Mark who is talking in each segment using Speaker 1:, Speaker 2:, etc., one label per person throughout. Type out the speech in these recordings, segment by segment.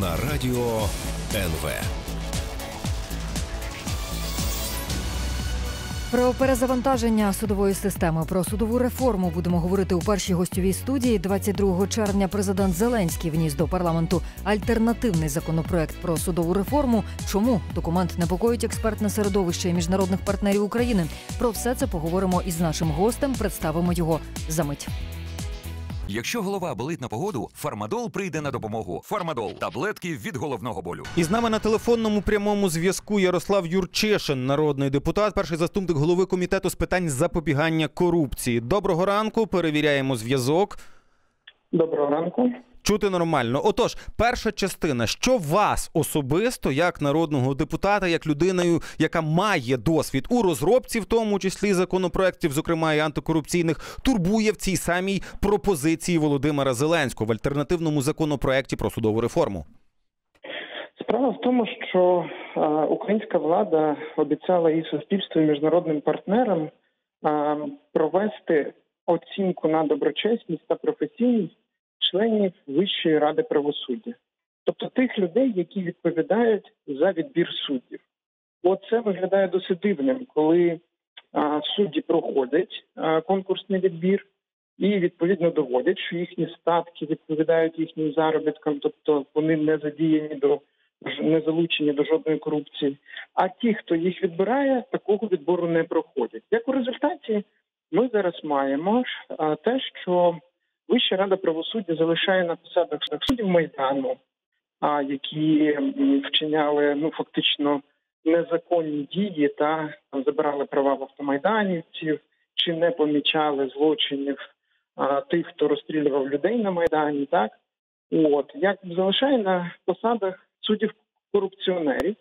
Speaker 1: на радіо НВ.
Speaker 2: Про перезавантаження судової системи про судову реформу будемо говорити у першій гостьовій студії. 22 червня президент Зеленський вніс до парламенту альтернативний законопроект про судову реформу. Чому документ непокоїть експертне середовище і міжнародних партнерів України? Про все це поговоримо із нашим гостем. Представимо його за мить.
Speaker 3: Якщо голова болить на погоду, фармадол прийде на допомогу. Фармадол таблетки від головного болю.
Speaker 4: І з нами на телефонному прямому зв'язку Ярослав Юрчешин, народний депутат, перший заступник голови комітету з питань запобігання корупції. Доброго ранку. Перевіряємо зв'язок.
Speaker 5: Доброго ранку.
Speaker 4: Чути нормально. Отож, перша частина, що вас особисто, як народного депутата, як людиною, яка має досвід у розробці, в тому числі законопроєктів, зокрема і антикорупційних, турбує в цій самій пропозиції Володимира Зеленського в альтернативному законопроєкті про судову реформу.
Speaker 5: Справа в тому, що е, українська влада обіцяла і суспільству, і міжнародним партнерам е, провести оцінку на доброчесність та професійність членів Вищої ради правосуддя, тобто тих людей, які відповідають за відбір суддів. Оце виглядає досить дивним, коли а, судді проходять а, конкурсний відбір і відповідно доводять, що їхні статки відповідають їхнім заробіткам, тобто вони не задіяні до не залучені до жодної корупції. А ті, хто їх відбирає, такого відбору не проходять. Як у результаті ми зараз маємо а, те, що Вища рада правосуддя залишає на посадах суддів майдану, а які вчиняли ну фактично незаконні дії та там забирали права в автомайданівців, чи не помічали злочинів а, тих, хто розстрілював людей на майдані, так от як залишає на посадах суддів корупціонерів.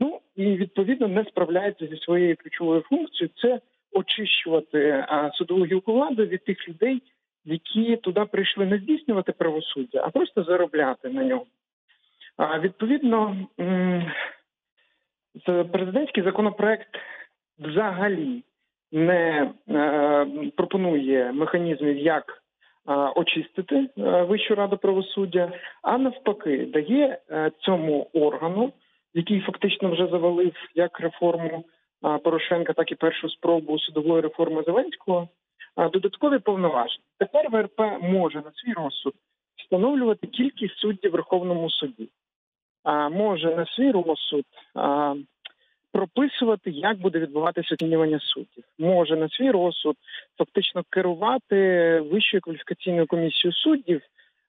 Speaker 5: Ну і відповідно не справляється зі своєю ключовою функцією. Це очищувати а, судову гілку влади від тих людей, які туди прийшли не здійснювати правосуддя, а просто заробляти на ньому. А відповідно, президентський законопроект взагалі не е, пропонує механізмів, як е, очистити е, Вищу раду правосуддя, а навпаки, дає цьому органу, який фактично вже завалив як реформу Порошенка, так і першу спробу судової реформи Зеленського додаткові повноваження. Тепер ВРП може на свій розсуд встановлювати кількість суддів Верховному суді, а може на свій розсуд а, прописувати, як буде відбуватися оцінювання суддів, може на свій розсуд фактично керувати вищою кваліфікаційною комісією суддів,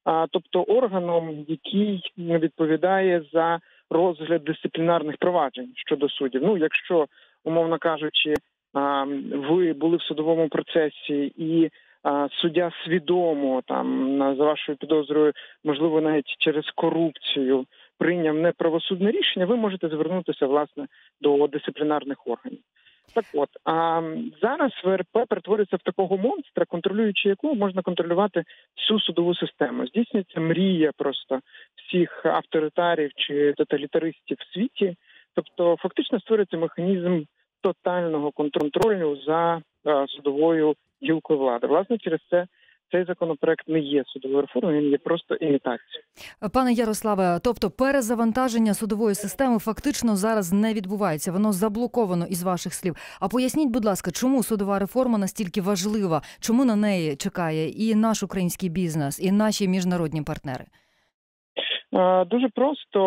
Speaker 5: а, тобто органом, який відповідає за розгляд дисциплінарних проваджень щодо суддів. Ну, якщо умовно кажучи ви були в судовому процесі і суддя свідомо там за вашою підозрою, можливо, навіть через корупцію прийняв неправосудне рішення, ви можете звернутися власне до дисциплінарних органів. Так, от а зараз ВРП перетворюється в такого монстра, контролюючи якого можна контролювати всю судову систему. Здійснюється мрія просто всіх авторитарів чи тоталітаристів в світі. Тобто, фактично створюється механізм тотального контролю за е, судовою гілкою влади. Власне, через це. Цей законопроект не є судовою реформою, він є просто імітацією.
Speaker 2: Пане Ярославе, тобто перезавантаження судової системи фактично зараз не відбувається. Воно заблоковано із ваших слів. А поясніть, будь ласка, чому судова реформа настільки важлива? Чому на неї чекає і наш український бізнес, і наші міжнародні партнери?
Speaker 5: Е, дуже просто,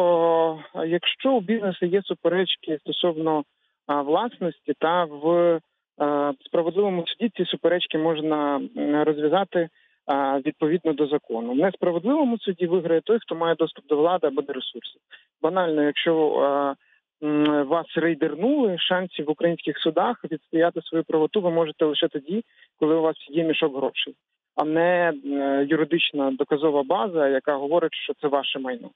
Speaker 5: якщо у бізнесу є суперечки стосовно власності та в справедливому суді ці суперечки можна розв'язати відповідно до закону. В несправедливому суді виграє той, хто має доступ до влади або до ресурсів. Банально, якщо вас рейдернули, шансів в українських судах відстояти свою правоту ви можете лише тоді, коли у вас є мішок грошей, а не юридична доказова база, яка говорить, що це ваше майно.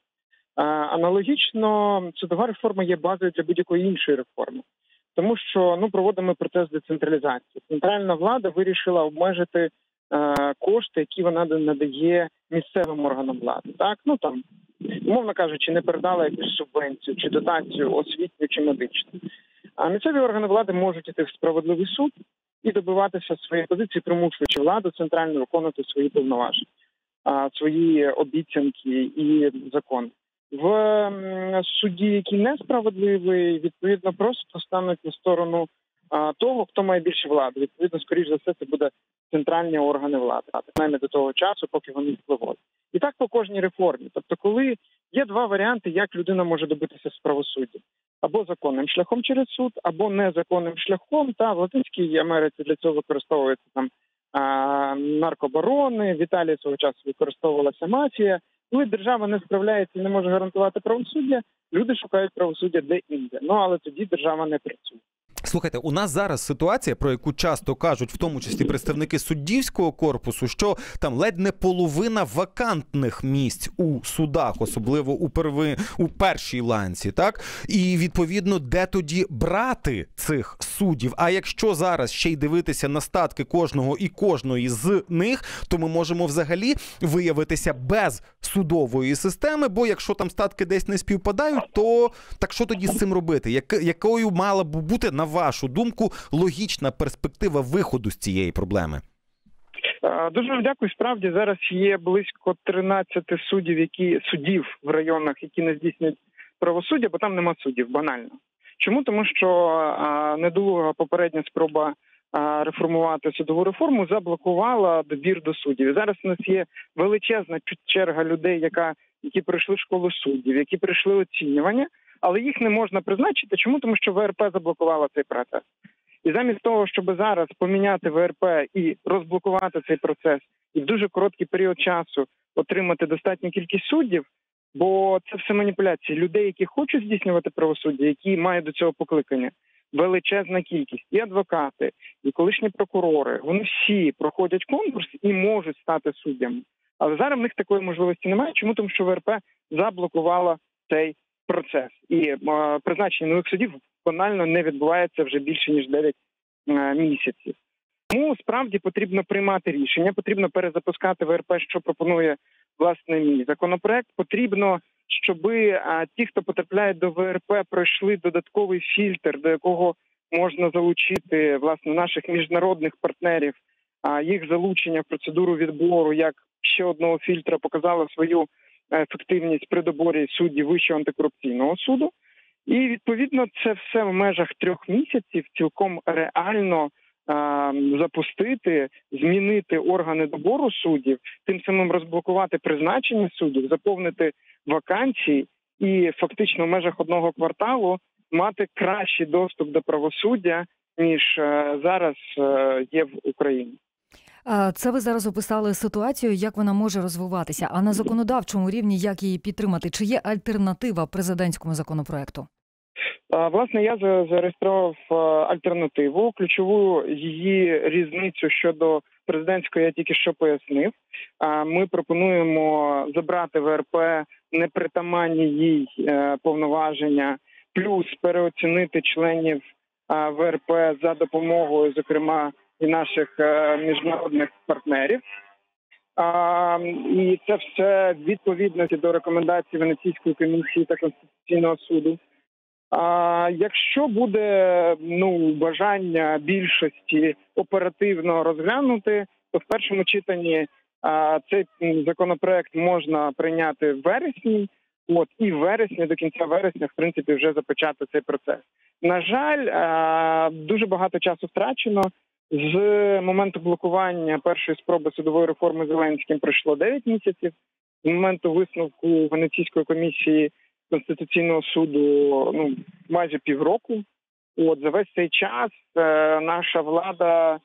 Speaker 5: Аналогічно судова реформа є базою для будь-якої іншої реформи тому що ну проводимо процес децентралізації. Центральна влада вирішила обмежити е, кошти, які вона надає місцевим органам влади. Так ну там умовно кажучи, не передала якусь субвенцію чи дотацію освітню чи медичну. А місцеві органи влади можуть іти в справедливий суд і добиватися своєї позиції, примушуючи владу центрально виконувати свої повноваження, свої обіцянки і закони. В суді, який несправедливий, відповідно, просто стануть на сторону того, хто має більше влади. Відповідно, скоріш за все, це буде центральні органи влади, принаймні до того часу, поки вони впливають. І так по кожній реформі. Тобто, коли є два варіанти, як людина може добитися з правосуддя. Або законним шляхом через суд, або незаконним шляхом. Та в Латинській Америці для цього використовується там а, наркобарони. В Італії свого часу використовувалася мафія. Коли держава не справляється і не може гарантувати правосуддя, люди шукають правосуддя де інде. Ну але тоді держава не працює.
Speaker 4: Слухайте, у нас зараз ситуація, про яку часто кажуть, в тому числі представники суддівського корпусу, що там ледь не половина вакантних місць у судах, особливо у перви у першій ланці, так і відповідно, де тоді брати цих суддів. А якщо зараз ще й дивитися на статки кожного і кожної з них, то ми можемо взагалі виявитися без судової системи. Бо якщо там статки десь не співпадають, то так що тоді з цим робити? Як, якою мала б бути на вашу думку логічна перспектива виходу з цієї проблеми?
Speaker 5: Е, Дуже вам дякую. Справді зараз є близько 13 суддів, які судів в районах, які не здійснюють правосуддя, бо там нема суддів, банально. Чому? Тому що а, недолуга попередня спроба а, реформувати судову реформу заблокувала добір до суддів. Зараз у нас є величезна черга людей, яка які пройшли школу суддів, які пройшли оцінювання, але їх не можна призначити. Чому? Тому що ВРП заблокувала цей процес. І замість того, щоб зараз поміняти ВРП і розблокувати цей процес, і в дуже короткий період часу отримати достатню кількість суддів, бо це все маніпуляції людей, які хочуть здійснювати правосуддя, які мають до цього покликання. Величезна кількість і адвокати, і колишні прокурори. Вони всі проходять конкурс і можуть стати суддями. Але зараз в них такої можливості немає. Чому тому, що ВРП заблокувала цей процес, і е, призначення нових суддів банально не відбувається вже більше ніж 9 е, місяців. Тому справді потрібно приймати рішення, потрібно перезапускати ВРП, що пропонує власне мій законопроект. Потрібно, щоб ті, хто потрапляє до ВРП, пройшли додатковий фільтр, до якого можна залучити власне наших міжнародних партнерів. А їх залучення в процедуру відбору як ще одного фільтра показало свою ефективність при доборі суддів Вищого антикорупційного суду. І відповідно це все в межах трьох місяців цілком реально а, запустити, змінити органи добору суддів, тим самим розблокувати призначення суддів, заповнити вакансії і фактично в межах одного кварталу мати кращий доступ до правосуддя ніж е, зараз е, є в Україні.
Speaker 2: Це ви зараз описали ситуацію, як вона може розвиватися. А на законодавчому рівні як її підтримати? Чи є альтернатива президентському законопроекту?
Speaker 5: Власне, я за- зареєстрував альтернативу. Ключову її різницю щодо президентської я тільки що пояснив. Ми пропонуємо забрати ВРП непритаманні їй е, повноваження, плюс переоцінити членів ВРП за допомогою, зокрема, і наших е, міжнародних партнерів. І це все в відповідності до рекомендацій Венеційської комісії та Конституційного суду. А якщо буде ну бажання більшості оперативно розглянути, то в першому читанні а, цей законопроект можна прийняти в вересні. От і в вересні до кінця вересня, в принципі, вже започати цей процес. На жаль, а, дуже багато часу втрачено. З моменту блокування першої спроби судової реформи Зеленським пройшло 9 місяців. З моменту висновку Венеційської комісії Конституційного суду ну майже півроку. От за весь цей час е, наша влада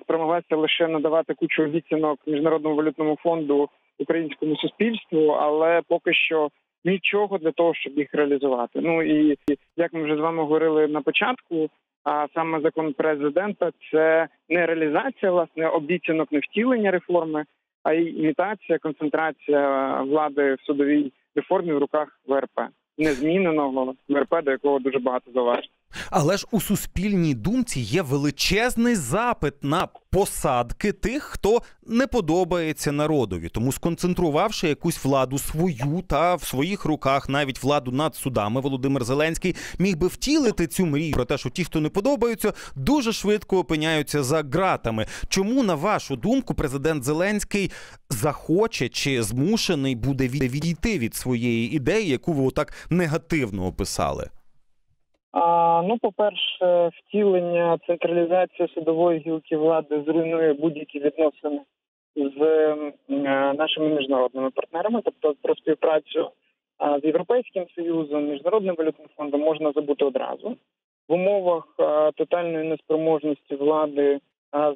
Speaker 5: спромоглася лише надавати кучу обіцянок міжнародному валютному фонду українському суспільству, але поки що нічого для того, щоб їх реалізувати. Ну і як ми вже з вами говорили на початку. А саме закон президента це не реалізація власне обіцянок, не втілення реформи, а й імітація, концентрація влади в судовій реформі в руках ВРП, незміненого ВРП, до якого дуже багато залежить.
Speaker 4: Але ж у суспільній думці є величезний запит на посадки тих, хто не подобається народові. Тому сконцентрувавши якусь владу свою та в своїх руках навіть владу над судами, Володимир Зеленський міг би втілити цю мрію про те, що ті, хто не подобаються, дуже швидко опиняються за ґратами. Чому, на вашу думку, президент Зеленський захоче чи змушений буде відійти від своєї ідеї, яку ви отак негативно описали?
Speaker 5: А, ну, по-перше, втілення централізації судової гілки влади зруйнує будь-які відносини з е, нашими міжнародними партнерами, тобто про співпрацю з Європейським Союзом, Міжнародним валютним фондом можна забути одразу. В умовах тотальної неспроможності влади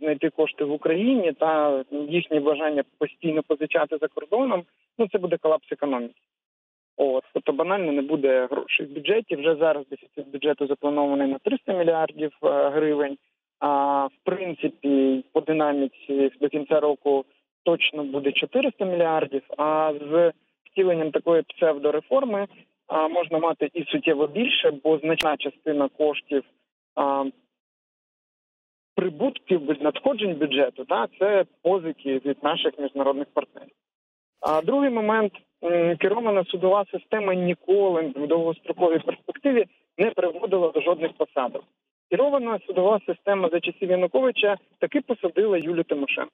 Speaker 5: знайти кошти в Україні та їхнє бажання постійно позичати за кордоном, ну це буде колапс економіки. От, тобто банально не буде грошей в бюджеті. Вже зараз дефіцит бюджету запланований на 300 мільярдів е, гривень. А в принципі, по динаміці до кінця року точно буде 400 мільярдів. А з втіленням такої псевдореформи а, можна мати і суттєво більше, бо значна частина коштів а, прибутків надходжень бюджету, та це позики від наших міжнародних партнерів. А другий момент керована судова система ніколи в довгостроковій перспективі не приводила до жодних посадок. Керована судова система за часів Януковича таки посадила Юлію Тимошенко,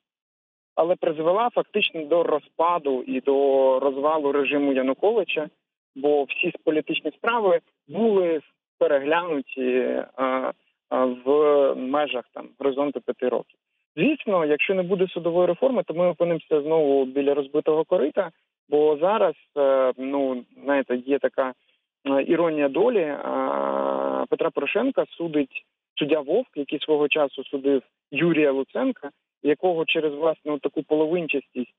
Speaker 5: але призвела фактично до розпаду і до розвалу режиму Януковича, бо всі політичні справи були переглянуті а, а, в межах там горизонту п'яти років. Звісно, якщо не буде судової реформи, то ми опинимося знову біля розбитого корита. Бо зараз, е, ну знаєте, є така е, іронія долі. Петра Порошенка судить суддя Вовк, який свого часу судив Юрія Луценка, якого через власну таку половинчастість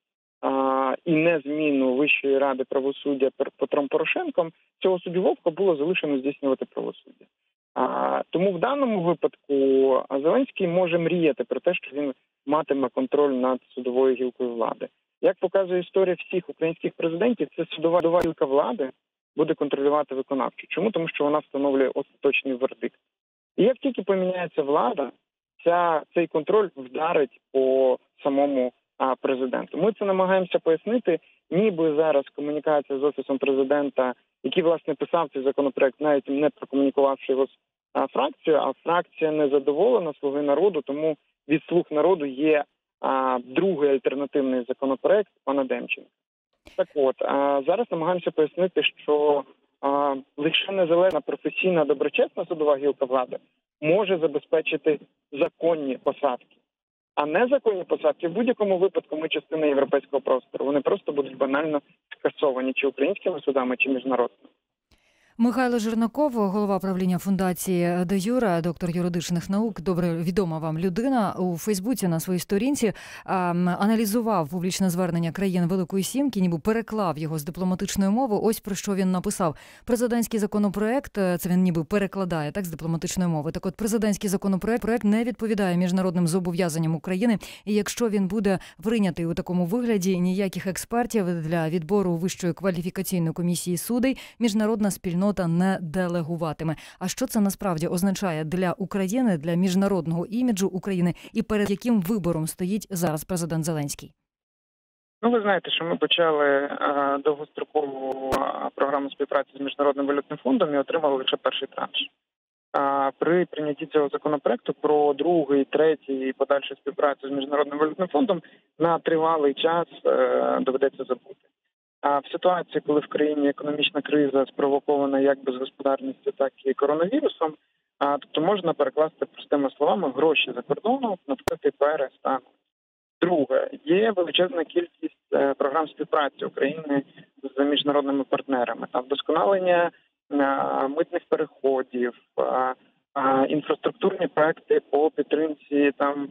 Speaker 5: і незміну Вищої ради правосуддя Петром Порошенком цього суддю Вовка було залишено здійснювати правосуддя. А, Тому в даному випадку Зеленський може мріяти про те, що він матиме контроль над судовою гілкою влади. Як показує історія всіх українських президентів, це судова гілка влади буде контролювати виконавчу. Чому? Тому що вона встановлює остаточний вердикт. І як тільки поміняється влада, ця цей контроль вдарить по самому а, президенту. Ми це намагаємося пояснити, ніби зараз комунікація з офісом президента, який власне писав цей законопроект, навіть не прокомунікувавши його з а, фракцією, а фракція не задоволена слуги народу, тому від слуг народу є а, другий альтернативний законопроект пана Демченка. Так от а, зараз намагаємося пояснити, що а, лише незалежна професійна доброчесна судова гілка влади може забезпечити законні посадки. А незаконні посадки в будь-якому випадку ми частина європейського простору. Вони просто будуть банально скасовані чи українськими судами, чи міжнародними.
Speaker 2: Михайло Жернаков, голова правління фундації Де Юра, доктор юридичних наук, добре відома вам людина у Фейсбуці на своїй сторінці аналізував публічне звернення країн Великої Сімки, ніби переклав його з дипломатичної мови. Ось про що він написав. Президентський законопроект це він ніби перекладає так з дипломатичної мови. Так, от президентський законопроект проект не відповідає міжнародним зобов'язанням України. І якщо він буде прийнятий у такому вигляді, ніяких експертів для відбору вищої кваліфікаційної комісії судей міжнародна спільнота спільнота не делегуватиме. А що це насправді означає для України, для міжнародного іміджу України і перед яким вибором стоїть зараз президент Зеленський?
Speaker 5: Ну, ви знаєте, що ми почали довгострокову програму співпраці з міжнародним валютним фондом і отримали лише перший транш. При прийнятті цього законопроекту про другий, третій і подальшу співпрацю з міжнародним валютним фондом на тривалий час е, доведеться забути. А в ситуації, коли в країні економічна криза спровокована як безгосподарністю, так і коронавірусом, а тобто можна перекласти простими словами гроші за кордоном навпаки перестануть. Друге, є величезна кількість е, програм співпраці України з міжнародними партнерами, там вдосконалення е, митних переходів, інфраструктурні проекти по підтримці там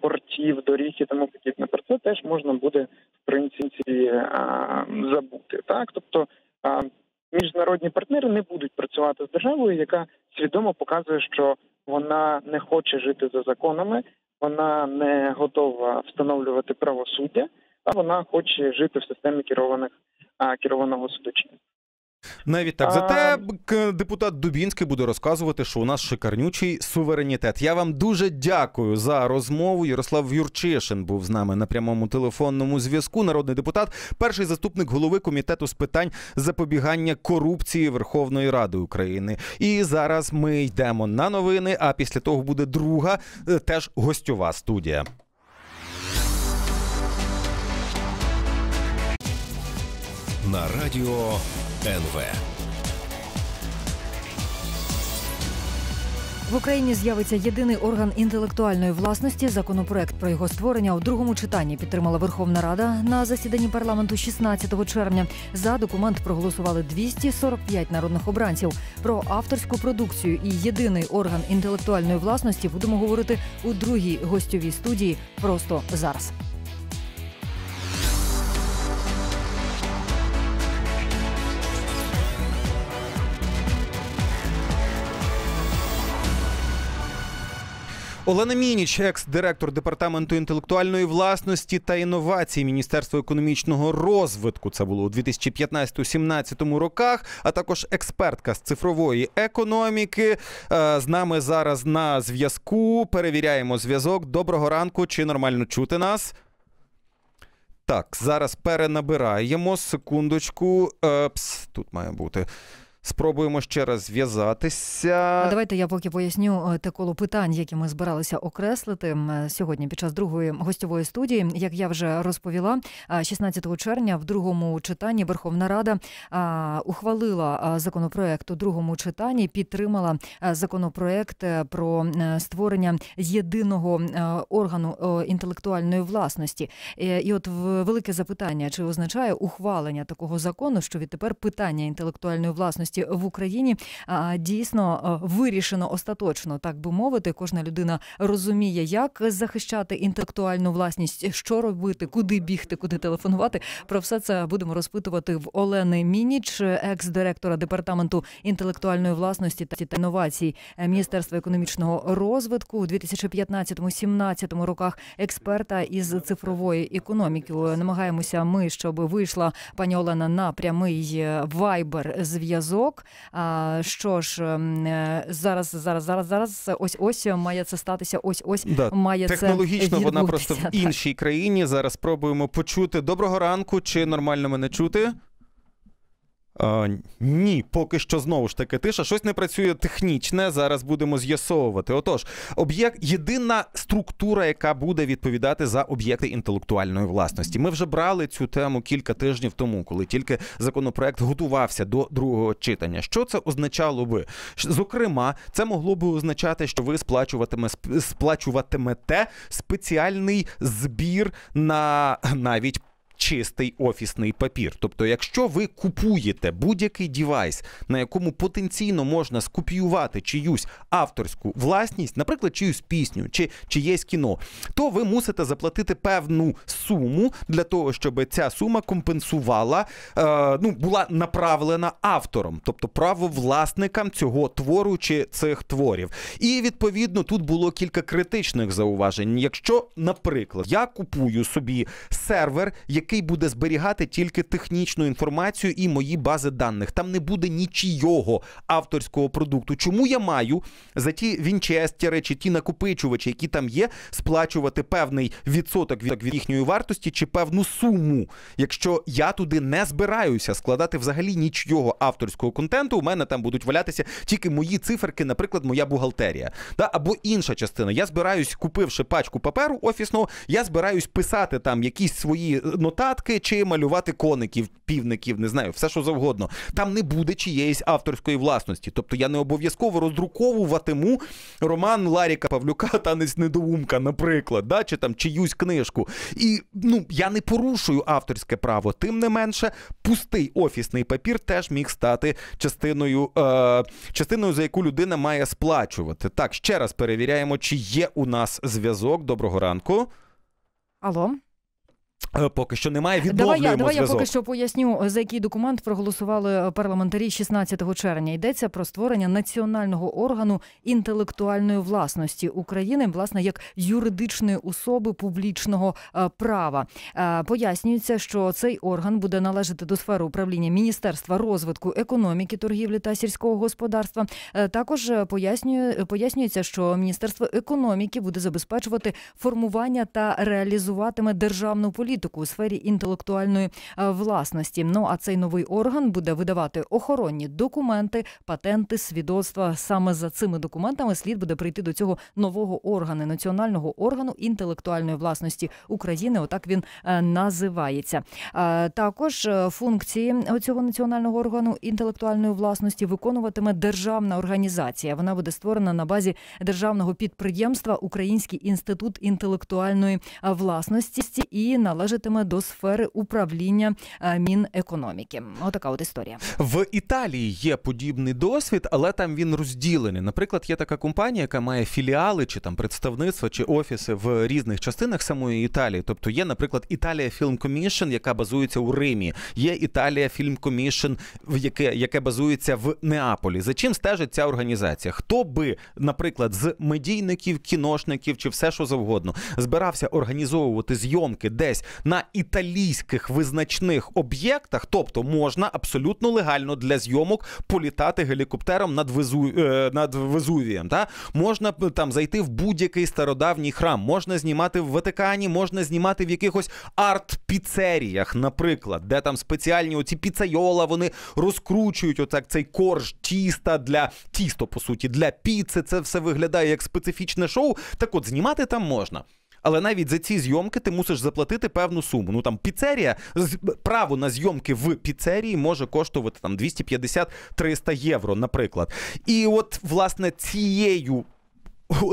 Speaker 5: портів, доріг і тому подібне. Про це теж можна буде в принципі забути. Так, тобто міжнародні партнери не будуть працювати з державою, яка свідомо показує, що вона не хоче жити за законами, вона не готова встановлювати правосуддя, а вона хоче жити в системі керованих керованого судочинства.
Speaker 4: Навіть так. Зате депутат Дубінський буде розказувати, що у нас шикарнючий суверенітет. Я вам дуже дякую за розмову. Ярослав Юрчишин був з нами на прямому телефонному зв'язку. Народний депутат, перший заступник голови комітету з питань запобігання корупції Верховної Ради України. І зараз ми йдемо на новини. А після того буде друга, е, теж гостьова студія.
Speaker 1: На радіо НВ.
Speaker 2: В Україні з'явиться єдиний орган інтелектуальної власності. Законопроект про його створення у другому читанні підтримала Верховна Рада на засіданні парламенту 16 червня. За документ проголосували 245 народних обранців. Про авторську продукцію і єдиний орган інтелектуальної власності будемо говорити у другій гостьовій студії. Просто зараз.
Speaker 4: Олена Мініч, екс-директор департаменту інтелектуальної власності та інновацій Міністерства економічного розвитку. Це було у 2015-17 роках. А також експертка з цифрової економіки. Е, З нами зараз на зв'язку. Перевіряємо зв'язок. Доброго ранку. Чи нормально чути нас? Так, зараз перенабираємо. Секундочку. Е, Пс, тут має бути. Спробуємо ще раз зв'язатися.
Speaker 2: А давайте я поки поясню е, те коло питань, які ми збиралися окреслити е, сьогодні під час другої гостьової студії. Як я вже розповіла, а, 16 червня в другому читанні Верховна Рада ухвалила законопроект у другому читанні, підтримала законопроект е, про е, створення єдиного е, органу е, інтелектуальної власності. Е, І от велике запитання: чи означає ухвалення такого закону, що відтепер питання інтелектуальної власності в Україні дійсно е, вирішено остаточно, так би мовити. Кожна людина розуміє, як захищати інтелектуальну власність, що робити, куди бігти, куди телефонувати. Про все це будемо розпитувати в Олени Мініч, екс-директора департаменту інтелектуальної власності та інновацій е, Міністерства економічного розвитку у 2015-17 роках. Експерта із цифрової економіки. Намагаємося ми, щоб вийшла пані Олена на прямий вайбер зв'язок. А що ж ем, е, зараз, зараз, зараз, зараз, ось ось має це статися. Ось ось
Speaker 4: Да,
Speaker 2: має це
Speaker 4: Технологічно вона просто в іншій країні. Зараз спробуємо почути. Доброго ранку, чи нормально мене чути? А, ні, поки що знову ж таки тиша. Щось не працює технічне. Зараз будемо з'ясовувати. Отож, об'єкт єдина структура, яка буде відповідати за об'єкти інтелектуальної власності. Ми вже брали цю тему кілька тижнів тому, коли тільки законопроект готувався до другого читання. Що це означало би? Зокрема, це могло би означати, що ви сплачуватиме сплачуватимете спеціальний збір на навіть чистий офісний папір. Тобто, якщо ви купуєте будь-який дівайс, на якому потенційно можна скопіювати чиюсь авторську власність, наприклад, чиюсь пісню чи чиєсь кіно, то ви мусите заплатити певну суму для того, щоб ця сума компенсувала, е, ну, була направлена автором, тобто правовласникам цього твору чи цих творів. І відповідно тут було кілька критичних зауважень. Якщо, наприклад, я купую собі сервер, який буде зберігати тільки технічну інформацію і мої бази даних, там не буде нічийого авторського продукту. Чому я маю за ті вінчестери чи ті накопичувачі, які там є, сплачувати певний відсоток від їхньої вартості чи певну суму, якщо я туди не збираюся складати взагалі нічого авторського контенту, у мене там будуть валятися тільки мої циферки, наприклад, моя бухгалтерія. Да? Або інша частина. Я збираюсь, купивши пачку паперу офісного, я збираюсь писати там якісь свої нотатки чи малювати коників, півників, не знаю, все що завгодно. Там не буде чиєїсь авторської власності. Тобто я не обов'язково роздруковуватиму роман Ларіка Павлюка Танець недоумка, наприклад, да? чи там чиюсь книжку. І ну я не порушую авторське право. Тим не менше, пустий офісний папір теж міг стати частиною, е, частиною, за яку людина має сплачувати. Так, ще раз перевіряємо, чи є у нас зв'язок. Доброго ранку.
Speaker 2: Алло,
Speaker 4: поки що немає.
Speaker 2: Давай
Speaker 4: Відновлюємо
Speaker 2: я давай я поки що поясню за який документ проголосували парламентарі 16 червня. Йдеться про створення національного органу інтелектуальної власності України, власне, як юридичної особи публічного е, права. Е, Пояснюється, що цей орган буде належати до сфери управління Міністерства розвитку економіки, торгівлі та сільського господарства. Е, Також е, пояснює пояснюється, що Міністерство економіки буде забезпечувати формування та реалізуватиме державну політику у сфері інтелектуальної е, власності. Ну а цей новий орган буде видавати охоронні документи, патенти, свідоцтва. Саме за цими документами слід буде прийти до цього нового органу національного органу інтелектуальної власності України. Отак він е, називається. Е, Також функції цього національного органу інтелектуальної власності виконуватиме державна організація. Вона буде створена на базі державного підприємства Український інститут інтелектуальної власності і належатиме до сфери управління е, Мінекономіки. Отака от історія.
Speaker 4: В Італії є подібний досвід, але там він розділений. Наприклад, є така компанія, яка має філіали чи там представництва чи офіси в різних частинах самої Італії. Тобто є, наприклад, Італія Film Commission, яка базується у Римі. Є Італія Commission, в яке, яке базується в Неаполі. За чим стежить ця організація? Хто би, наприклад, з медійників, кіношників чи все що завгодно збирався організовувати зйомки десь на італійських визначних об'єктах, тобто можна абсолютно легально для зйомок політати гелікоптером над Везу... е, над Везувієм. Та можна там зайти в будь-який стародавній храм, можна знімати в Ватикані, можна знімати в якихось арт-піцеріях, наприклад, де там спеціальні оці піцайола, вони розкручують отак цей корж тіста для тісто, по суті, для піци. Це все виглядає як специфічне шоу. Так от знімати там можна. Але навіть за ці зйомки ти мусиш заплатити певну суму. Ну там піцерія, право на зйомки в піцерії може коштувати там 250-300 євро, наприклад. І от власне цією.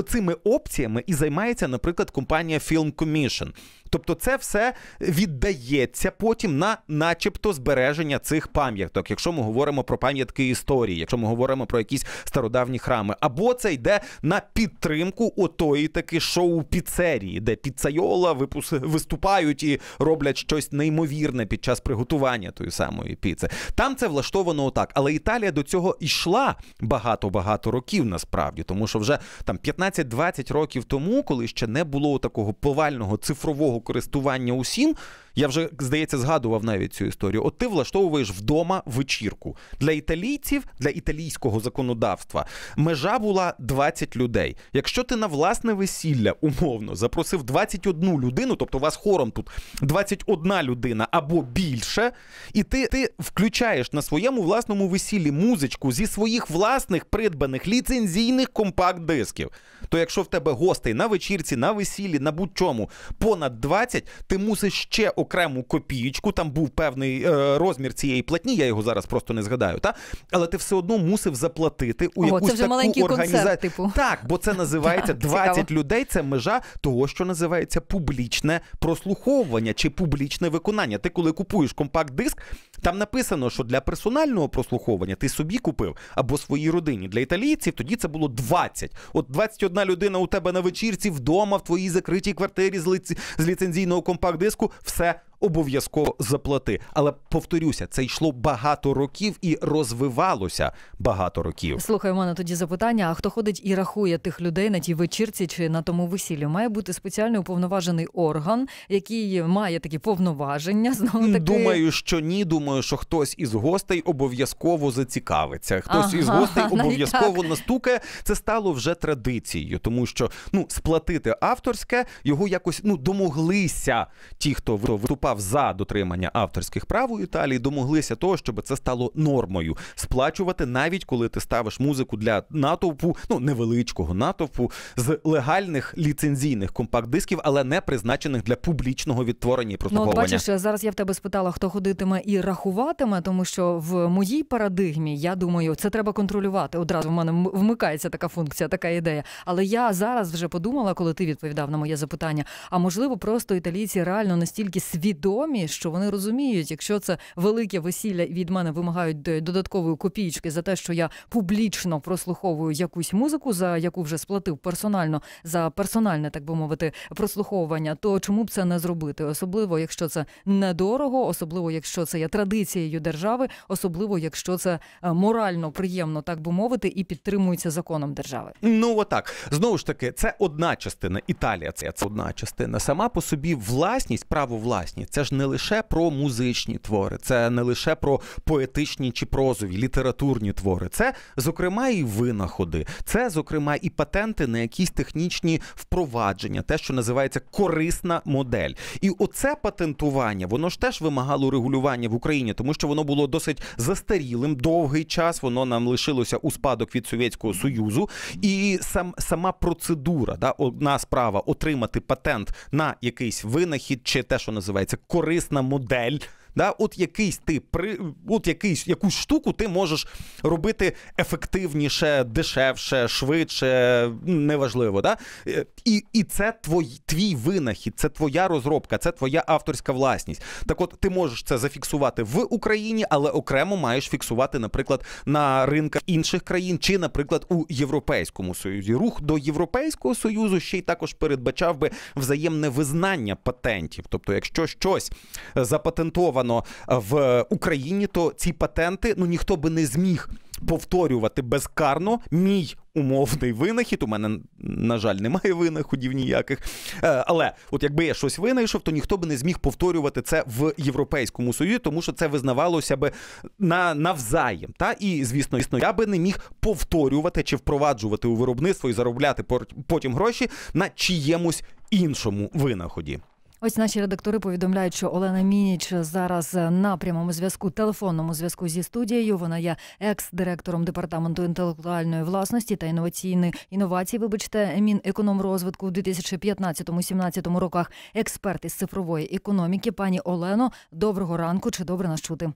Speaker 4: Цими опціями і займається, наприклад, компанія Film Commission. Тобто, це все віддається потім на, начебто, збереження цих пам'яток, якщо ми говоримо про пам'ятки історії, якщо ми говоримо про якісь стародавні храми, або це йде на підтримку отої таки шоу піцерії, де піцайола випус... виступають і роблять щось неймовірне під час приготування тої самої піци. Там це влаштовано отак. Але Італія до цього йшла багато-багато років насправді, тому що вже там 15-20 років тому, коли ще не було такого повального цифрового користування усім. Я вже, здається, згадував навіть цю історію. От ти влаштовуєш вдома вечірку. Для італійців, для італійського законодавства межа була 20 людей. Якщо ти на власне весілля умовно запросив 21 людину, тобто у вас хором тут 21 людина або більше, і ти, ти включаєш на своєму власному весіллі музичку зі своїх власних придбаних ліцензійних компакт-дисків, то якщо в тебе гостей на вечірці, на весіллі, на будь-чому понад 20, ти мусиш ще окрему копієчку, там був певний е, розмір цієї платні, я його зараз просто не згадаю, та? але ти все одно мусив заплатити у
Speaker 2: Ого,
Speaker 4: якусь
Speaker 2: це вже
Speaker 4: таку організацію.
Speaker 2: типу.
Speaker 4: Так, бо це називається
Speaker 2: Так,
Speaker 4: 20
Speaker 2: цікаво.
Speaker 4: людей. Це межа того, що називається публічне прослуховування чи публічне виконання. Ти коли купуєш компакт-диск, там написано, що для персонального прослуховування ти собі купив або своїй родині. Для італійців тоді це було 20. От 21 людина у тебе на вечірці вдома, в твоїй закритій квартирі з, лиці... з ліцензійного компакт-диску, все. Обов'язково заплати, але повторюся, це йшло багато років і розвивалося багато років.
Speaker 2: Слухай, у мене тоді запитання: а хто ходить і рахує тих людей на тій вечірці чи на тому весіллі? Має бути спеціальний уповноважений орган, який має такі повноваження. Знову таки
Speaker 4: Думаю, що ні. Думаю, що хтось із гостей обов'язково зацікавиться. Хтось із гостей обов'язково настукає. Це стало вже традицією, тому що ну сплатити авторське його якось ну домоглися ті, хто виступав за дотримання авторських прав у Італії, домоглися того, щоб це стало нормою. Сплачувати навіть коли ти ставиш музику для натовпу, ну невеличкого натовпу з легальних ліцензійних компакт-дисків, але не призначених для публічного відтворення і
Speaker 2: Ну, от бачиш, зараз я в тебе спитала, хто ходитиме і рахуватиме, тому що в моїй парадигмі я думаю, це треба контролювати. Одразу в мене вмикається така функція, така ідея. Але я зараз вже подумала, коли ти відповідав на моє запитання. А можливо, просто італійці реально настільки свідомі, свідомі, що вони розуміють, якщо це велике весілля від мене вимагають додаткової копійки за те, що я публічно прослуховую якусь музику, за яку вже сплатив персонально за персональне, так би мовити, прослуховування, то чому б це не зробити? Особливо, якщо це недорого, особливо якщо це є традицією держави, особливо якщо це е, морально приємно, так би мовити, і підтримується законом держави.
Speaker 4: Ну отак знову ж таки, це одна частина. Італія це, одна частина. Сама по собі власність, право власність, це ж не лише про музичні твори, це не лише про поетичні чи прозові, літературні твори. Це, зокрема, і винаходи, це, зокрема, і патенти на якісь технічні впровадження, те, що називається корисна модель. І оце патентування, воно ж теж вимагало регулювання в Україні, тому що воно було досить застарілим довгий час. Воно нам лишилося у спадок від Совєтського Союзу, і сам сама процедура, да, одна справа отримати патент на якийсь винахід, чи те, що називається корисна модель. Да, От якийсь ти при от якийсь якусь штуку ти можеш робити ефективніше, дешевше, швидше, неважливо. Да? Е, і і це твой, твій винахід, це твоя розробка, це твоя авторська власність. Так от ти можеш це зафіксувати в Україні, але окремо маєш фіксувати, наприклад, на ринках інших країн, чи, наприклад, у Європейському Союзі. Рух до Європейського Союзу ще й також передбачав би взаємне визнання патентів. Тобто, якщо щось запатентовано зареєстровано в Україні, то ці патенти ну ніхто би не зміг повторювати безкарно мій умовний винахід. У мене, на жаль, немає винаходів ніяких. Е, але от якби я щось винайшов, то ніхто би не зміг повторювати це в Європейському Союзі, тому що це визнавалося би на навзаєм. Та і звісно, звісно, я би не міг повторювати чи впроваджувати у виробництво і заробляти потім гроші на чиємусь іншому винаході.
Speaker 2: Ось наші редактори повідомляють, що Олена Мініч зараз на прямому зв'язку, телефонному зв'язку зі студією. Вона є екс-директором департаменту інтелектуальної власності та інноваційної інновації. Вибачте, Мінекономрозвитку в 2015-2017 роках. Експерт із цифрової економіки. Пані Олено, доброго ранку. Чи добре нас чути?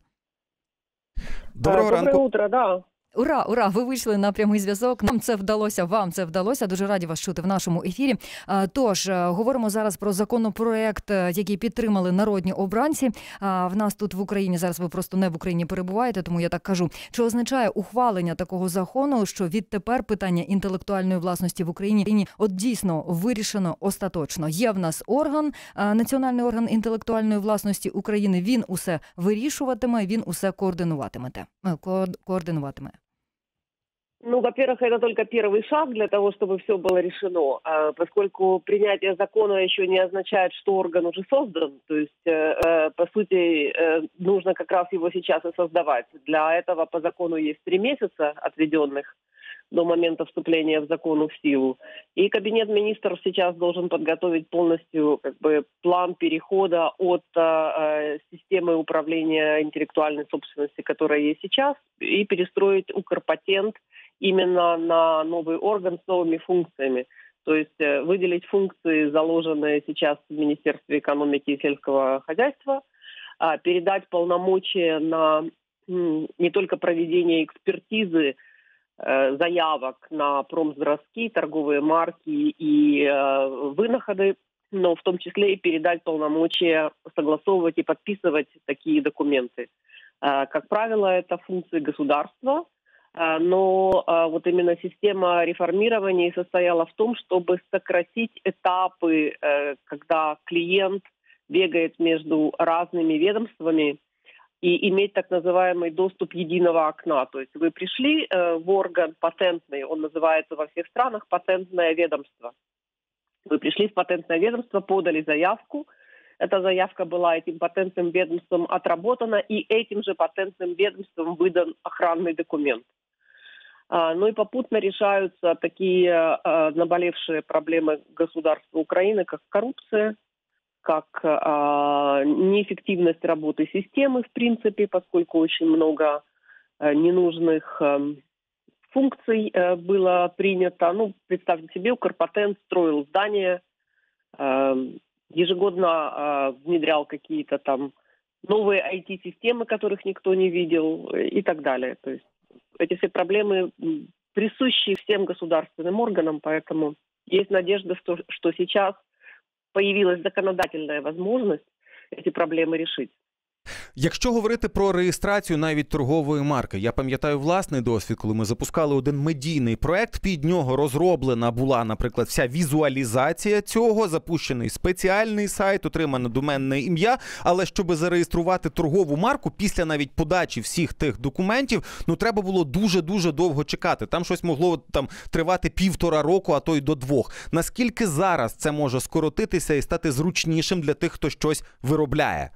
Speaker 4: Доброго
Speaker 6: Доброе
Speaker 4: ранку.
Speaker 6: утро, да.
Speaker 2: Ура, ура! Ви вийшли на прямий зв'язок. Нам це вдалося. Вам це вдалося. Дуже раді вас чути в нашому ефірі. Тож е, говоримо зараз про законопроект, е, який підтримали народні обранці. А в нас тут в Україні зараз ви просто не в Україні перебуваєте, тому я так кажу. Чи означає ухвалення такого закону, що відтепер питання інтелектуальної власності в Україні от дійсно вирішено остаточно? Є в нас орган, національний орган інтелектуальної власності України. Він усе вирішуватиме, він усе координуватиме. Е, координуватиме.
Speaker 6: Ну, во-первых, это только первый шаг для того, чтобы все было решено, а, поскольку принятие закона еще не означает, что орган уже создан. То есть, э, э, по сути, э, нужно как раз его сейчас и создавать. Для этого по закону есть три месяца отведенных до момента вступления в закон в силу. И кабинет министров сейчас должен подготовить полностью как бы, план перехода от э, системы управления интеллектуальной собственности, которая есть сейчас, и перестроить Укрпатент – именно на новый орган с новыми функциями. То есть э, выделить функции, заложенные сейчас в Министерстве экономики и сельского хозяйства, а, передать полномочия на не только проведение экспертизы э, заявок на промзразки, торговые марки и э, вынаходы, но в том числе и передать полномочия согласовывать и подписывать такие документы. Как правило, это функции государства, а, но а, вот именно система реформирования состояла в том, чтобы сократить этапы, э, когда клиент бегает между разными ведомствами и иметь так называемый доступ единого окна. То есть вы пришли э, в орган патентный, он называется во всех странах патентное ведомство. Вы пришли в патентное ведомство, подали заявку, эта заявка была этим патентным ведомством отработана, и этим же патентным ведомством выдан охранный документ. Ну и попутно решаются такие а, наболевшие проблемы государства Украины, как коррупция, как а, неэффективность работы системы, в принципе, поскольку очень много а, ненужных функций было принято. Ну, представьте себе, Укрпатент строил здание, ежегодно внедрял какие-то там новые IT-системы, которых никто не видел и так далее. То есть эти все проблемы присущи всем государственным органам, поэтому есть надежда, что, что сейчас появилась законодательная возможность эти проблемы решить.
Speaker 4: Якщо говорити про реєстрацію навіть торгової марки, я пам'ятаю власний досвід, коли ми запускали один медійний проект. Під нього розроблена була, наприклад, вся візуалізація цього, запущений спеціальний сайт, отримане доменне ім'я. Але щоб зареєструвати торгову марку після навіть подачі всіх тих документів, ну треба було дуже дуже довго чекати. Там щось могло там тривати півтора року, а то й до двох. Наскільки зараз це може скоротитися і стати зручнішим для тих, хто щось виробляє?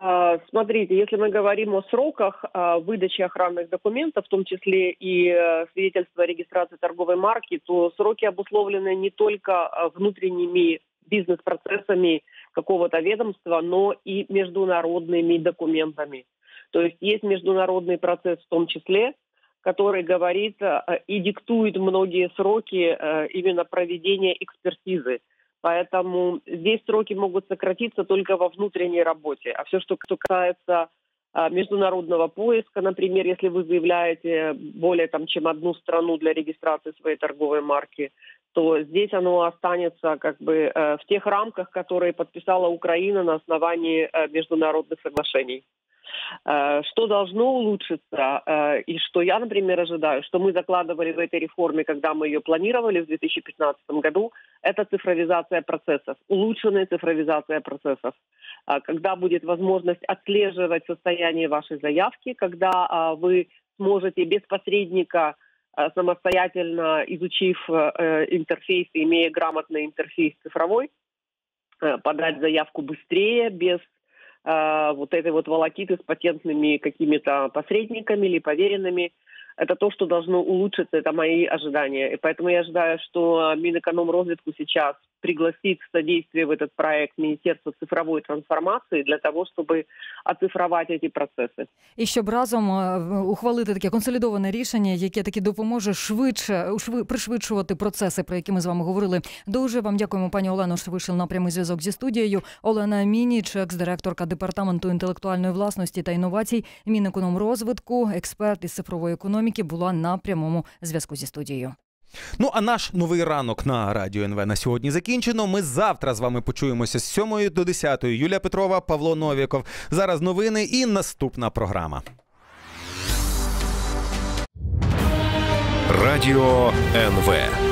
Speaker 6: А, смотрите, если мы говорим о сроках а, выдачи охранных документов, в том числе и э, свидетельства о регистрации торговой марки, то сроки обусловлены не только а, внутренними бизнес-процессами какого-то ведомства, но и международными документами. То есть есть международный процесс в том числе, который говорит и диктует многие сроки э, именно проведения экспертизы. Поэтому здесь сроки могут сократиться только во внутренней работе. А все, что касается а, международного поиска, например, если вы заявляете более там, чем одну страну для регистрации своей торговой марки, то здесь оно останется как бы э, в тех рамках, которые подписала Украина на основании э, международных соглашений. Э, что должно улучшиться э, и что я, например, ожидаю, что мы закладывали в этой реформе, когда мы ее планировали в 2015 году, это цифровизация процессов, улучшенная цифровизация процессов, э, когда будет возможность отслеживать состояние вашей заявки, когда вы сможете без посредника самостоятельно изучив интерфейс, имея грамотный интерфейс цифровой, подать заявку быстрее, без э, вот этой вот волокиты с патентными какими-то посредниками или поверенными. Это то, что должно улучшиться, это мои ожидания. И поэтому я ожидаю, что Минэкономрозведку сейчас пригласить в содействие в этот проект Министерство цифровой трансформации для того, щоб оцифрувати ці процеси,
Speaker 2: і щоб разом ухвалити таке консолідоване рішення, яке таки допоможе швидше пришвидшувати процеси, про які ми з вами говорили. Дуже вам дякуємо, пані Олено, що вийшли на прямий зв'язок зі студією. Олена Мініч, екс-директорка департаменту інтелектуальної власності та інновацій, Мінекономрозвитку, експерт із цифрової економіки, була на прямому зв'язку зі студією.
Speaker 4: Ну а наш новий ранок на радіо НВ на сьогодні закінчено. Ми завтра з вами почуємося з 7 до 10. Юлія Петрова, Павло Новіков. Зараз новини і наступна програма.
Speaker 1: Радіо НВ.